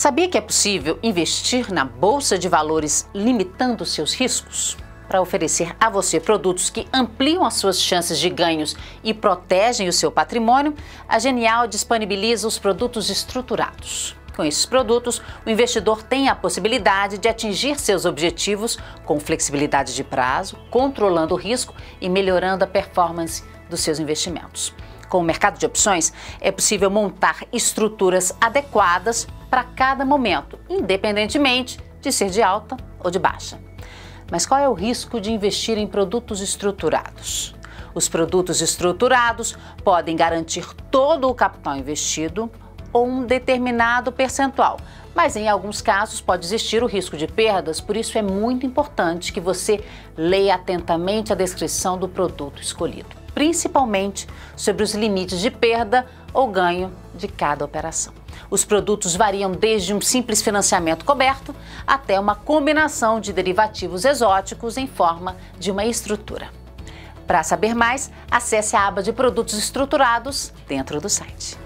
Sabia que é possível investir na bolsa de valores limitando seus riscos? Para oferecer a você produtos que ampliam as suas chances de ganhos e protegem o seu patrimônio, a Genial disponibiliza os produtos estruturados. Com esses produtos, o investidor tem a possibilidade de atingir seus objetivos com flexibilidade de prazo, controlando o risco e melhorando a performance dos seus investimentos. Com o mercado de opções, é possível montar estruturas adequadas para cada momento, independentemente de ser de alta ou de baixa. Mas qual é o risco de investir em produtos estruturados? Os produtos estruturados podem garantir todo o capital investido ou um determinado percentual, mas em alguns casos pode existir o risco de perdas, por isso é muito importante que você leia atentamente a descrição do produto escolhido, principalmente sobre os limites de perda ou ganho de cada operação. Os produtos variam desde um simples financiamento coberto até uma combinação de derivativos exóticos em forma de uma estrutura. Para saber mais, acesse a aba de produtos estruturados dentro do site.